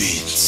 beats.